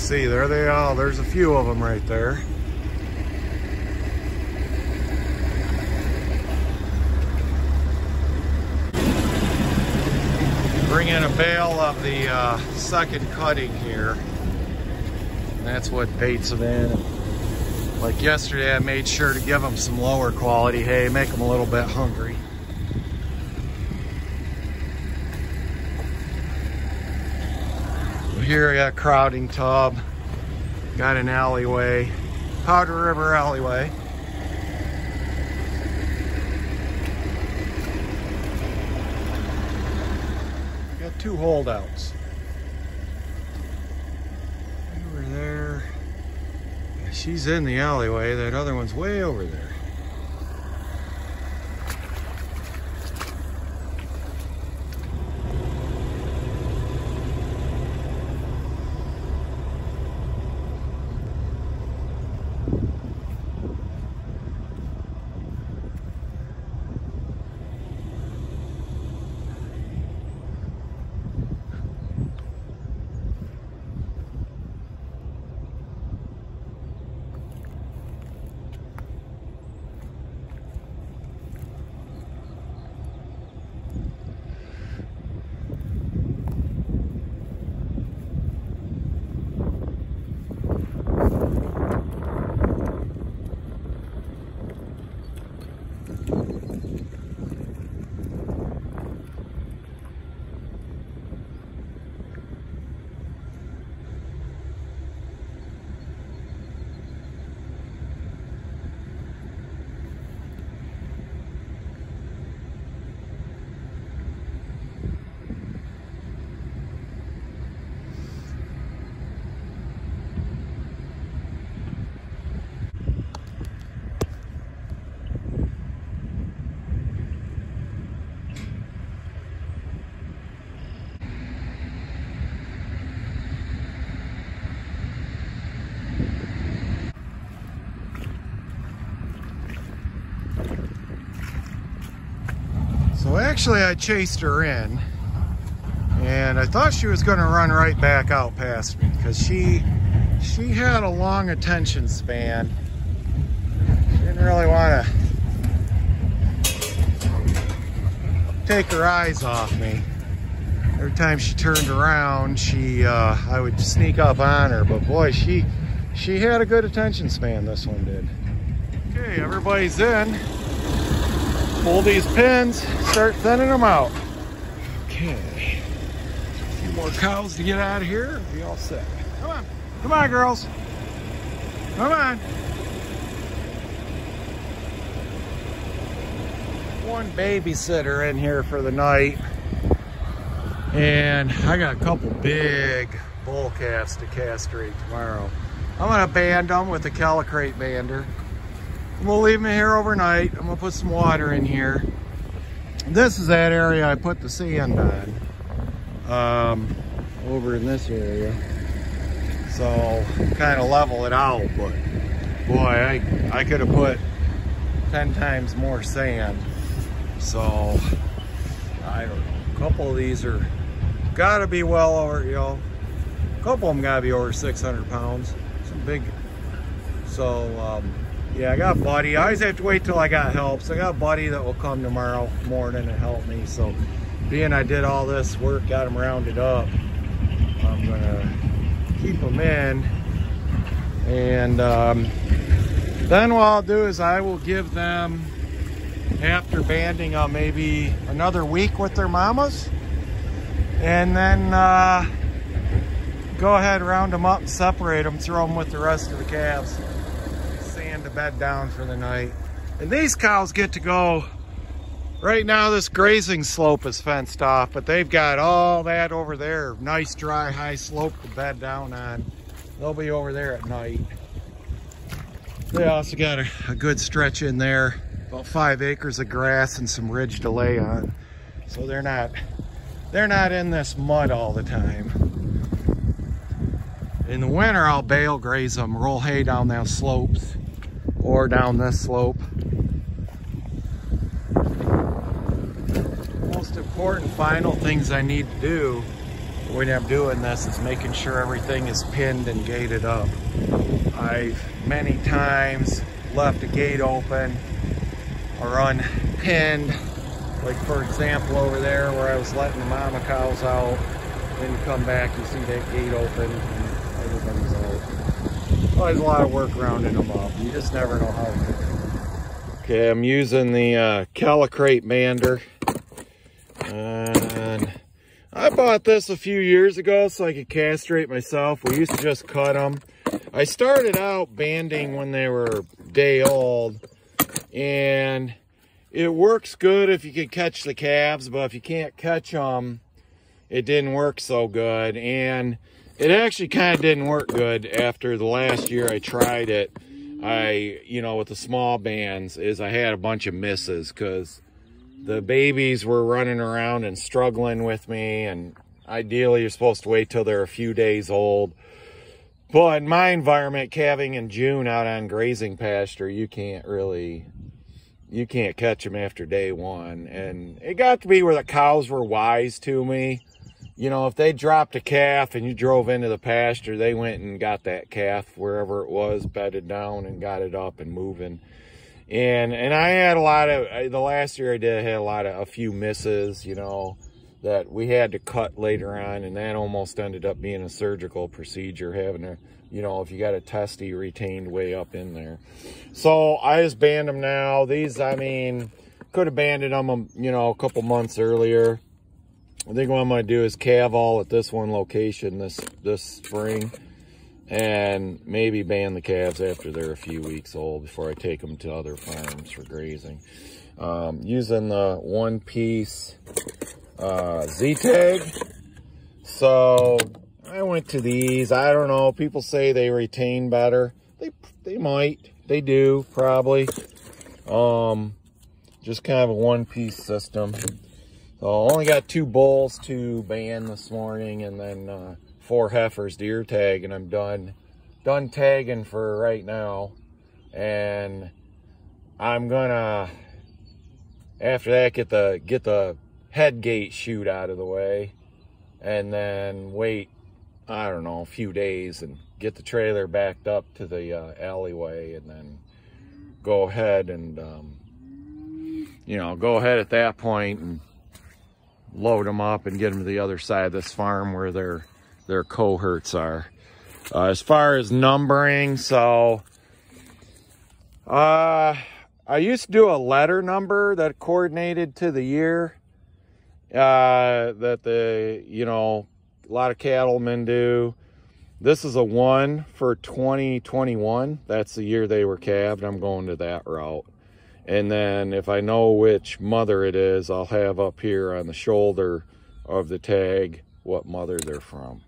See, there they are. There's a few of them right there. Bring in a bale of the uh, second cutting here. And that's what baits them in. Like yesterday, I made sure to give them some lower quality hay, make them a little bit hungry. Here crowding tub, got an alleyway, Powder River alleyway. Got two holdouts. Over there. She's in the alleyway. That other one's way over there. So actually I chased her in and I thought she was gonna run right back out past me because she she had a long attention span. She didn't really wanna take her eyes off me. Every time she turned around, she uh, I would sneak up on her, but boy, she she had a good attention span, this one did. Okay, everybody's in pull these pins, start thinning them out. Okay. A few more cows to get out of here. Be all set. Come on. Come on, girls. Come on. One babysitter in here for the night. And I got a couple big bull calves to castrate tomorrow. I'm gonna band them with a Callicrate Bander. We'll leave them here overnight. I'm gonna put some water in here. This is that area I put the sand on. Um, over in this area. So kind of level it out, but boy, I, I could have put 10 times more sand. So I don't know. A couple of these are gotta be well over, you know, a couple of them gotta be over 600 pounds. Some big, so um, yeah, I got a Buddy. I always have to wait till I got help. So I got a Buddy that will come tomorrow morning and help me. So being I did all this work, got them rounded up, I'm gonna keep them in. And um, then what I'll do is I will give them, after banding uh, maybe another week with their mamas. And then uh, go ahead, round them up, separate them, throw them with the rest of the calves to bed down for the night. And these cows get to go, right now this grazing slope is fenced off, but they've got all that over there. Nice dry high slope to bed down on. They'll be over there at night. They also got a, a good stretch in there, about five acres of grass and some ridge to lay on. So they're not, they're not in this mud all the time. In the winter, I'll bale graze them, roll hay down those slopes or down this slope. Most important final things I need to do when I'm doing this is making sure everything is pinned and gated up. I've many times left a gate open or unpinned. Like for example over there where I was letting the mama cows out. Then you come back, you see that gate open and. Well, there's a lot of work rounding them up. You just never know how. Okay, I'm using the uh, Callicrate Bander. And I bought this a few years ago so I could castrate myself. We used to just cut them. I started out banding when they were day old and it works good if you can catch the calves, but if you can't catch them, it didn't work so good. And it actually kind of didn't work good after the last year I tried it. I, you know, with the small bands is I had a bunch of misses because the babies were running around and struggling with me. And ideally you're supposed to wait till they're a few days old. But in my environment, calving in June out on grazing pasture, you can't really you can't catch them after day one. And it got to be where the cows were wise to me. You know, if they dropped a calf and you drove into the pasture, they went and got that calf wherever it was, bedded down and got it up and moving. And and I had a lot of, the last year I did, I had a lot of, a few misses, you know, that we had to cut later on. And that almost ended up being a surgical procedure, having to you know, if you got a testy retained way up in there. So I just band them now. These, I mean, could have banded them, um, you know, a couple months earlier. I think what I'm going to do is calve all at this one location this, this spring and maybe ban the calves after they're a few weeks old before I take them to other farms for grazing. Um, using the one piece uh, Z-tag. So I went to these. I don't know. People say they retain better. They they might. They do probably. Um, just kind of a one-piece system. So I only got two bulls to ban this morning, and then uh, four heifers deer tag, and I'm done done tagging for right now. And I'm gonna after that get the get the head gate chute out of the way, and then wait I don't know, a few days and get the trailer backed up to the uh, alleyway and then go ahead and, um, you know, go ahead at that point and load them up and get them to the other side of this farm where their, their cohorts are. Uh, as far as numbering, so, uh, I used to do a letter number that coordinated to the year, uh, that the, you know, a lot of cattlemen do. This is a one for 2021. That's the year they were calved. I'm going to that route. And then if I know which mother it is, I'll have up here on the shoulder of the tag what mother they're from.